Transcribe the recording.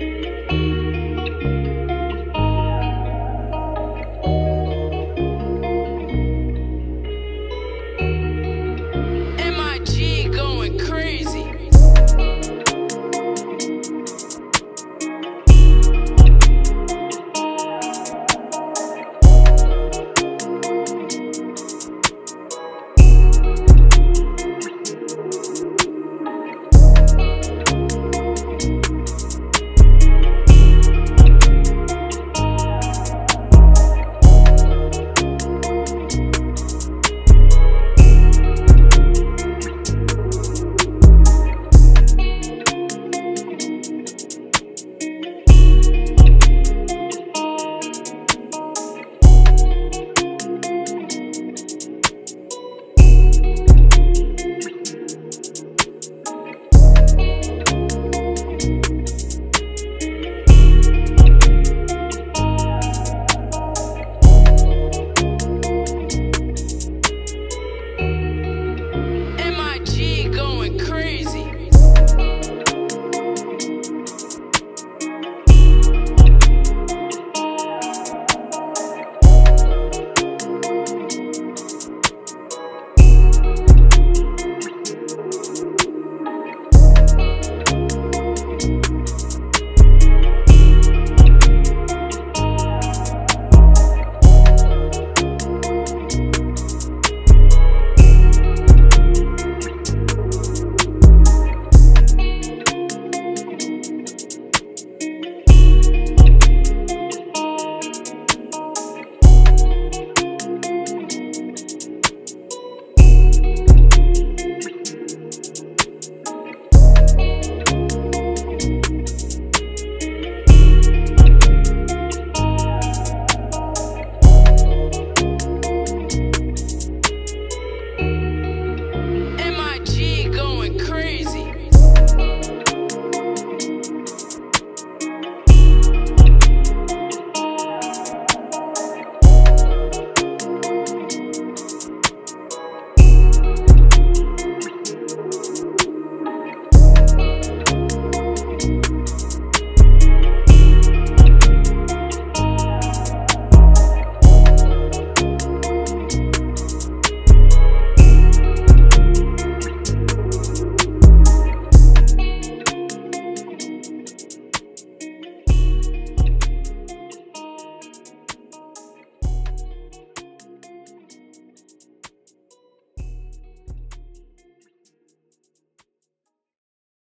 Música